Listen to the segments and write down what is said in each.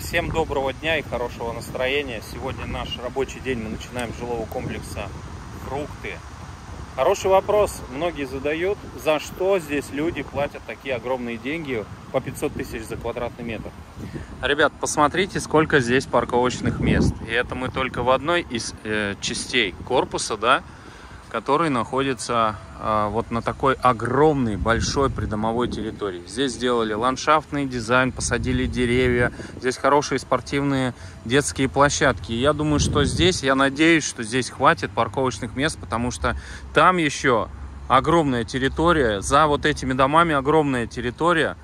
Всем доброго дня и хорошего настроения. Сегодня наш рабочий день. Мы начинаем с жилого комплекса «Фрукты». Хороший вопрос. Многие задают, за что здесь люди платят такие огромные деньги по 500 тысяч за квадратный метр. Ребят, посмотрите, сколько здесь парковочных мест. И это мы только в одной из э, частей корпуса, да, который находится э, вот на такой огромной, большой придомовой территории. Здесь сделали ландшафтный дизайн, посадили деревья, здесь хорошие спортивные детские площадки. И я думаю, что здесь, я надеюсь, что здесь хватит парковочных мест, потому что там еще огромная территория, за вот этими домами огромная территория,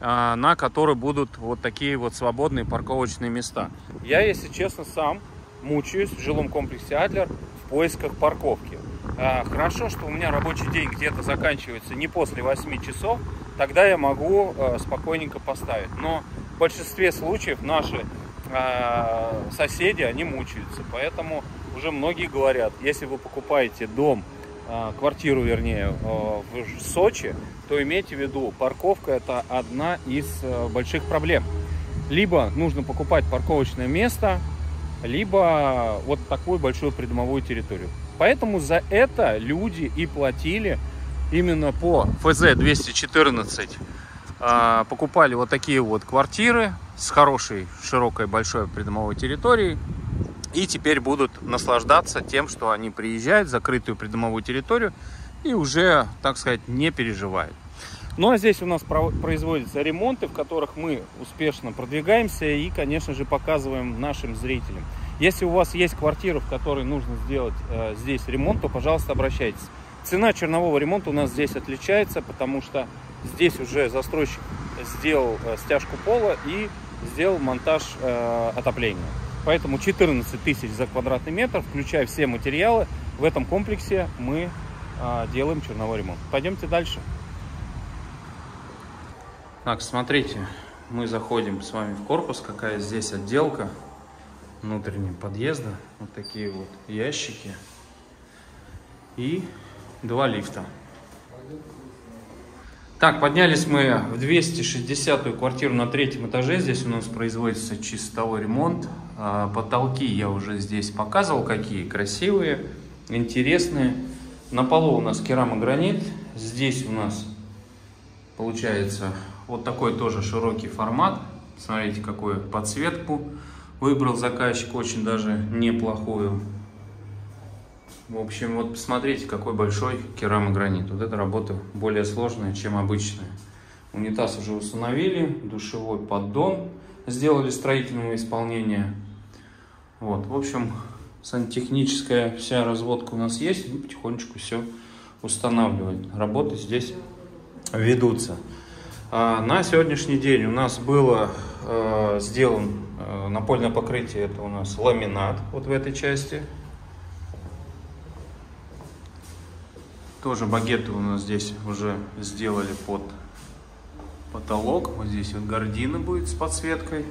э, на которой будут вот такие вот свободные парковочные места. Я, если честно, сам мучаюсь в жилом комплексе Адлер в поисках парковки. А, хорошо, что у меня рабочий день где-то заканчивается не после 8 часов, тогда я могу а, спокойненько поставить. Но в большинстве случаев наши а, соседи, они мучаются. Поэтому уже многие говорят, если вы покупаете дом, квартиру вернее, в Сочи, то имейте в виду, парковка это одна из больших проблем. Либо нужно покупать парковочное место, либо вот такую большую придомовую территорию. Поэтому за это люди и платили именно по ФЗ-214. А, покупали вот такие вот квартиры с хорошей, широкой, большой придомовой территорией. И теперь будут наслаждаться тем, что они приезжают в закрытую придомовую территорию и уже, так сказать, не переживают. Ну а здесь у нас производятся ремонты, в которых мы успешно продвигаемся и, конечно же, показываем нашим зрителям. Если у вас есть квартира, в которой нужно сделать э, здесь ремонт, то, пожалуйста, обращайтесь. Цена чернового ремонта у нас здесь отличается, потому что здесь уже застройщик сделал э, стяжку пола и сделал монтаж э, отопления. Поэтому 14 тысяч за квадратный метр, включая все материалы, в этом комплексе мы э, делаем черновой ремонт. Пойдемте дальше. Так, смотрите, мы заходим с вами в корпус, какая здесь отделка внутреннего подъезда. Вот такие вот ящики. И два лифта. Так, поднялись мы в 260-ю квартиру на третьем этаже. Здесь у нас производится чистовой ремонт. А, потолки я уже здесь показывал, какие красивые, интересные. На полу у нас керамогранит. Здесь у нас получается вот такой тоже широкий формат. Смотрите, какую подсветку Выбрал заказчик очень даже неплохую. В общем, вот посмотрите, какой большой керамогранит. Вот эта работа более сложная, чем обычная. Унитаз уже установили, душевой поддон сделали строительного исполнения. Вот, в общем, сантехническая вся разводка у нас есть. Мы потихонечку все устанавливаем. Работы здесь ведутся. А на сегодняшний день у нас было э, сделан Э, напольное покрытие это у нас ламинат вот в этой части. Тоже багеты у нас здесь уже сделали под потолок. Вот здесь вот гардина будет с подсветкой.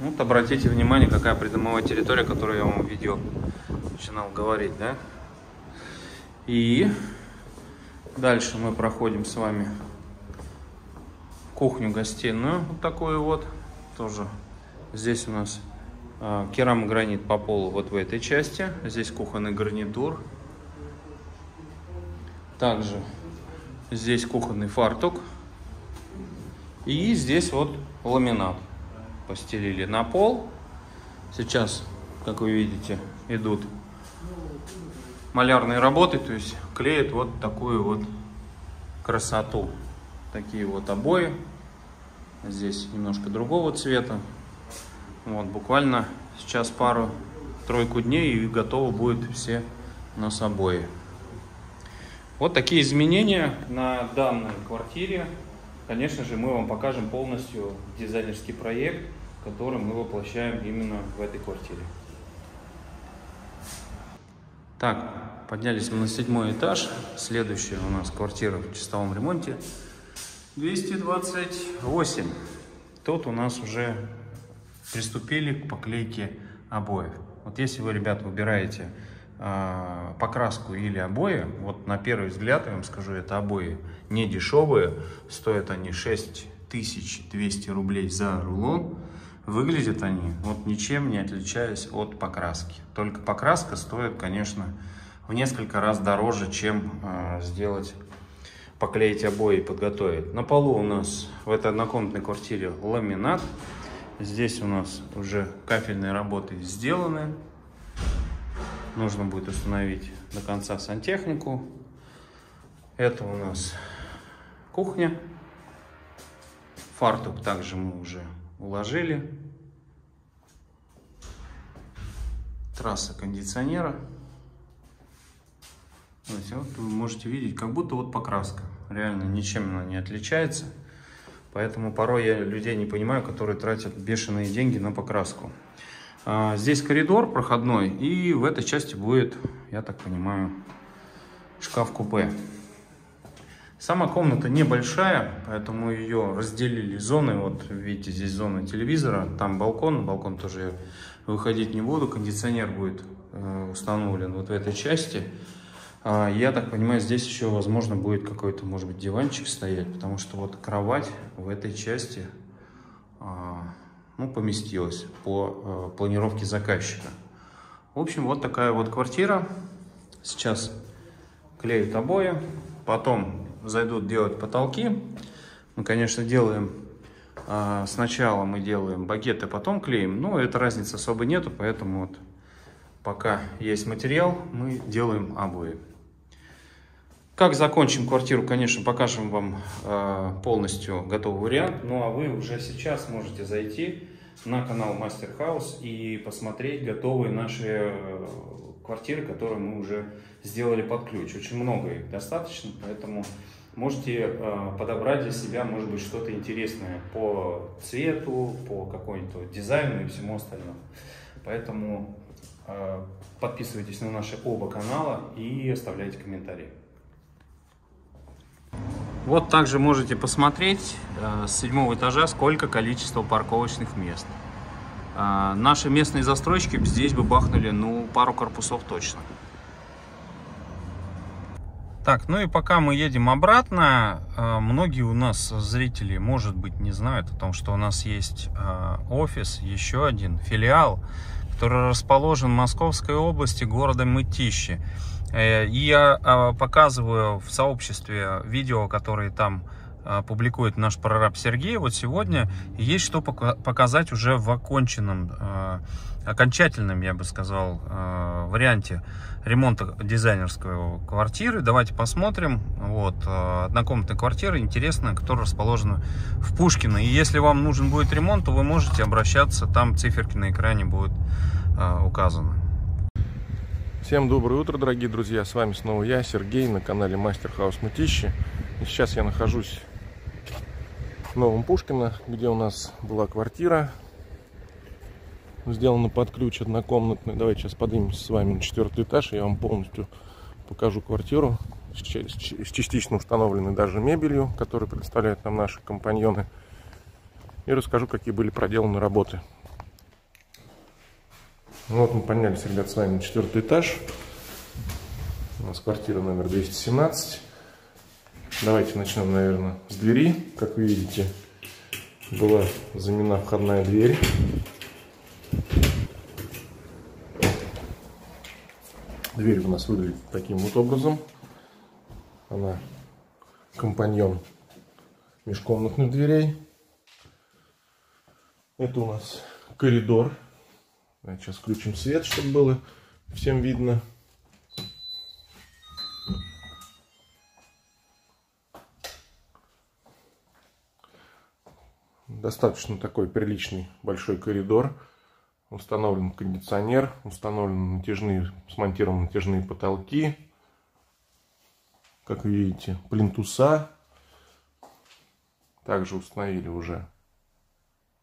Вот обратите внимание, какая придомовая территория, которую я вам в видео начинал говорить, да? И дальше мы проходим с вами кухню-гостиную, вот такую вот, тоже здесь у нас э, керамогранит по полу вот в этой части, здесь кухонный гарнитур, также здесь кухонный фартук, и здесь вот ламинат постелили на пол, сейчас, как вы видите, идут малярные работы, то есть клеят вот такую вот красоту такие вот обои. Здесь немножко другого цвета. Вот, буквально сейчас пару-тройку дней и готовы будет все у нас обои. Вот такие изменения на данной квартире. Конечно же, мы вам покажем полностью дизайнерский проект, который мы воплощаем именно в этой квартире. Так, поднялись мы на седьмой этаж. Следующая у нас квартира в чистовом ремонте. 228. Тут у нас уже приступили к поклейке обоев. Вот если вы, ребят, выбираете э, покраску или обои, вот на первый взгляд, я вам скажу, это обои не дешевые, стоят они 6 1200 рублей за рулон. Выглядят они вот ничем не отличаясь от покраски. Только покраска стоит, конечно, в несколько раз дороже, чем э, сделать, поклеить обои и подготовить. На полу у нас в этой однокомнатной квартире ламинат. Здесь у нас уже кафельные работы сделаны. Нужно будет установить до конца сантехнику. Это у нас кухня. Фартук также мы уже уложили. Трасса кондиционера. Вот вы можете видеть, как будто вот покраска. Реально ничем она не отличается. Поэтому порой я людей не понимаю, которые тратят бешеные деньги на покраску. А, здесь коридор проходной, и в этой части будет, я так понимаю, шкаф-купе. Сама комната небольшая, поэтому ее разделили зоны. Вот видите, здесь зона телевизора, там балкон. Балкон тоже выходить не буду. Кондиционер будет э, установлен вот в этой части. А, я так понимаю, здесь еще, возможно, будет какой-то, может быть, диванчик стоять, потому что вот кровать в этой части а, ну, поместилась по э, планировке заказчика. В общем, вот такая вот квартира. Сейчас клеют обои, потом зайдут делать потолки. Мы, конечно, делаем а, сначала мы делаем багеты, потом клеим. Но это разницы особо нету, поэтому вот пока есть материал, мы делаем обои. Как закончим квартиру, конечно, покажем вам э, полностью готовый вариант. Ну а вы уже сейчас можете зайти на канал Мастер Хаус и посмотреть готовые наши э, квартиры, которые мы уже сделали под ключ. Очень много их достаточно, поэтому можете э, подобрать для себя, может быть, что-то интересное по цвету, по какой-нибудь дизайну и всему остальному. Поэтому э, подписывайтесь на наши оба канала и оставляйте комментарии. Вот также можете посмотреть э, с седьмого этажа, сколько количество парковочных мест. Наши местные застройщики здесь бы бахнули, ну, пару корпусов точно. Так, ну и пока мы едем обратно, э, многие у нас зрители, может быть, не знают о том, что у нас есть э, офис, еще один филиал, который расположен в Московской области, города Мытищи. Э, и я показываю в сообществе видео, которые там публикует наш прораб Сергей. Вот сегодня есть что показать уже в оконченном, окончательном, я бы сказал, варианте ремонта дизайнерской квартиры. Давайте посмотрим. Вот, однокомнатная квартира, интересная, которая расположена в Пушкино. И если вам нужен будет ремонт, то вы можете обращаться, там циферки на экране будут указаны. Всем доброе утро, дорогие друзья! С вами снова я, Сергей, на канале Мастер Хаус Мытищи. И сейчас я нахожусь в Новом Пушкино, где у нас была квартира сделано под ключ однокомнатный. Давайте сейчас поднимемся с вами на четвертый этаж, и я вам полностью покажу квартиру с частично установленной даже мебелью, которую представляют нам наши компаньоны. И расскажу, какие были проделаны работы. Вот мы поднялись, ребят, с вами на четвертый этаж. У нас квартира номер 217. Давайте начнем, наверное, с двери. Как вы видите, была заменена входная дверь. Дверь у нас выглядит таким вот образом. Она компаньон межкомнатных дверей. Это у нас коридор. Сейчас включим свет, чтобы было всем видно. Достаточно такой приличный большой коридор установлен кондиционер, установлены натяжные, смонтированы натяжные потолки, как видите, плинтуса. Также установили уже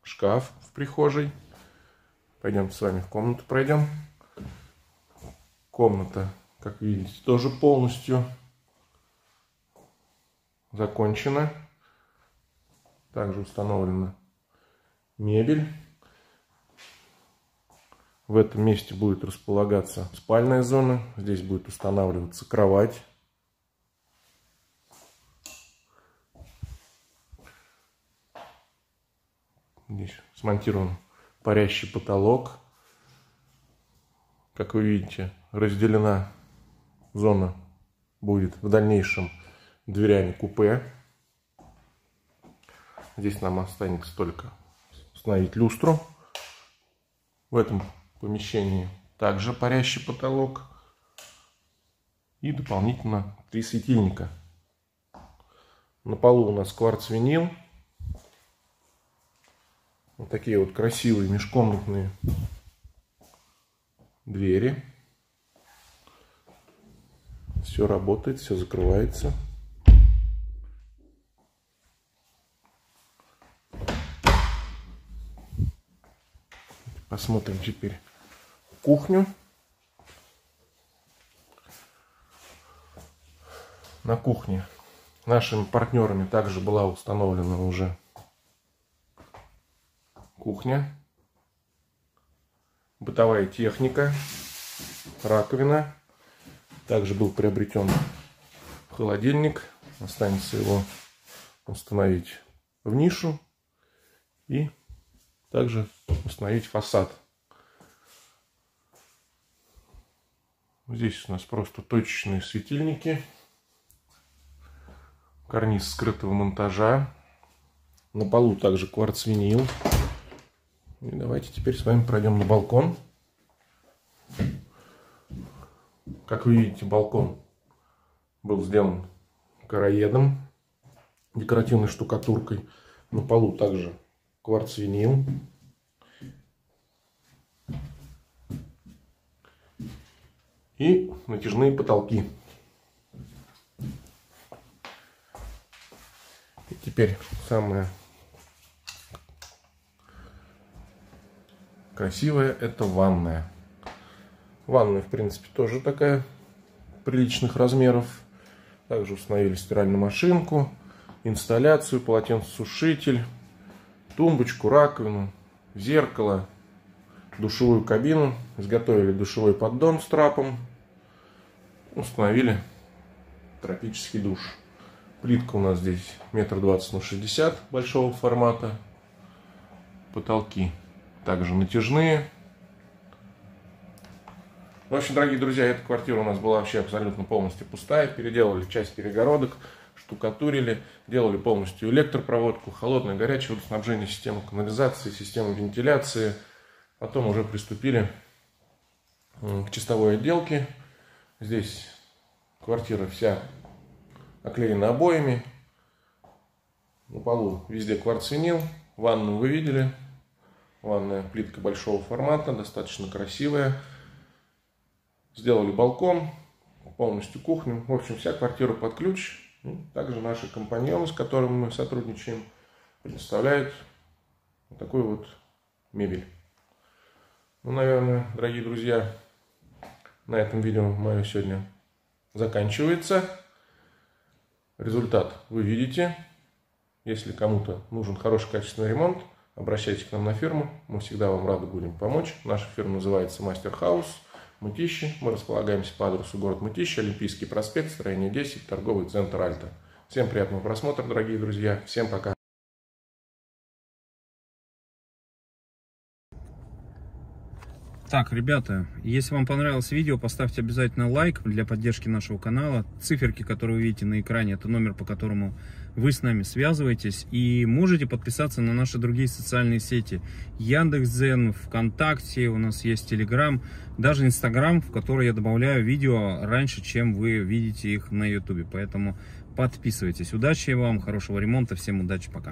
шкаф в прихожей. Пойдем с вами в комнату пройдем. Комната, как видите, тоже полностью закончена. Также установлена мебель. В этом месте будет располагаться спальная зона. Здесь будет устанавливаться кровать. Здесь смонтирован парящий потолок. Как вы видите, разделена зона будет в дальнейшем дверями купе. Здесь нам останется только установить люстру. В этом помещении также парящий потолок. И дополнительно три светильника. На полу у нас кварц-винил. Вот такие вот красивые межкомнатные двери. Все работает, все закрывается. Посмотрим теперь кухню. На кухне нашими партнерами также была установлена уже кухня, бытовая техника, раковина. Также был приобретен холодильник. Останется его установить в нишу и также установить фасад. Здесь у нас просто точечные светильники. Карниз скрытого монтажа. На полу также кварц-винил. И давайте теперь с вами пройдем на балкон. Как вы видите, балкон был сделан караедом, декоративной штукатуркой. На полу также кварц-винил. И натяжные потолки. И теперь самое красивое это ванная. Ванная, в принципе, тоже такая приличных размеров. Также установили стиральную машинку, инсталляцию, полотенцесушитель, тумбочку, раковину, зеркало, душевую кабину. Изготовили душевой поддон с трапом. Установили тропический душ. Плитка у нас здесь метр двадцать на шестьдесят большого формата. Потолки также натяжные. В общем, дорогие друзья, эта квартира у нас была вообще абсолютно полностью пустая. Переделали часть перегородок, штукатурили, делали полностью электропроводку, холодное, горячее водоснабжение, систему канализации, систему вентиляции. Потом уже приступили к чистовой отделке. Здесь квартира вся оклеена обоями. На полу везде кварцинил. Ванну вы видели. Ванная плитка большого формата, достаточно красивая. Сделали балкон, полностью кухню. В общем, вся квартира под ключ. Также наши компаньоны, с которыми мы сотрудничаем, предоставляют вот такую вот мебель. Ну, наверное, дорогие друзья, на этом видео мое сегодня заканчивается. Результат вы видите. Если кому-то нужен хороший качественный ремонт, обращайтесь к нам на фирму. Мы всегда вам рады будем помочь. Наша фирма называется Мастер Хаус. Мытищи. Мы располагаемся по адресу город Мытищи, Олимпийский проспект, строение 10, торговый центр Альта. Всем приятного просмотра, дорогие друзья. Всем пока. Так, ребята, если вам понравилось видео, поставьте обязательно лайк для поддержки нашего канала. Циферки, которые вы видите на экране, это номер, по которому вы с нами связываетесь. И можете подписаться на наши другие социальные сети. Яндекс.Дзен, ВКонтакте, у нас есть Телеграм, даже Инстаграм, в который я добавляю видео раньше, чем вы видите их на Ютубе. Поэтому подписывайтесь. Удачи вам, хорошего ремонта, всем удачи, пока.